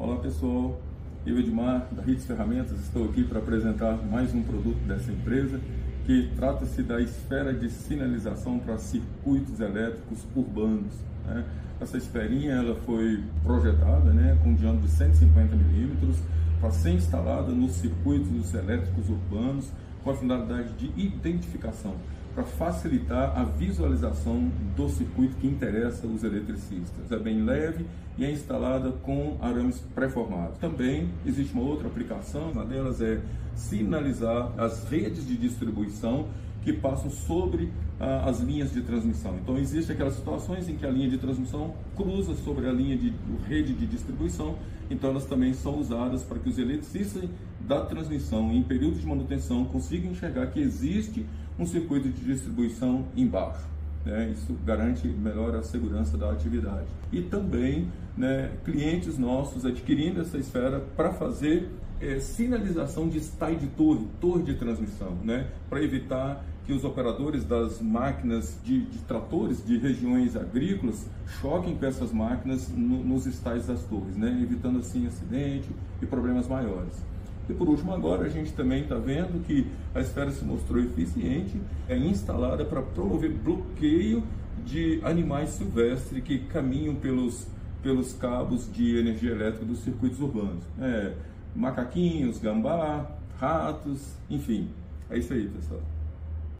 Olá pessoal, eu Edmar da Hits Ferramentas estou aqui para apresentar mais um produto dessa empresa que trata-se da esfera de sinalização para circuitos elétricos urbanos. Né? Essa esferinha ela foi projetada né, com um diâmetro de 150 milímetros para ser instalada nos circuitos elétricos urbanos com a finalidade de identificação para facilitar a visualização do circuito que interessa os eletricistas. É bem leve e é instalada com arames pré-formados. Também existe uma outra aplicação, uma delas é sinalizar as redes de distribuição que passam sobre ah, as linhas de transmissão. Então, existem aquelas situações em que a linha de transmissão cruza sobre a linha de rede de distribuição, então elas também são usadas para que os eletricistas da transmissão em período de manutenção consigam enxergar que existe um circuito de distribuição embaixo. Né? Isso garante melhor a segurança da atividade. E também né, clientes nossos adquirindo essa esfera para fazer é, sinalização de style de torre, torre de transmissão, né? para evitar que os operadores das máquinas de, de, tratores de regiões agrícolas choquem com essas máquinas no, nos estais das torres, né? evitando assim acidente e problemas maiores. E por último, agora a gente também está vendo que a esfera se mostrou eficiente, é instalada para promover bloqueio de animais silvestres que caminham pelos, pelos cabos de energia elétrica dos circuitos urbanos. É, macaquinhos, gambá, ratos, enfim. É isso aí, pessoal.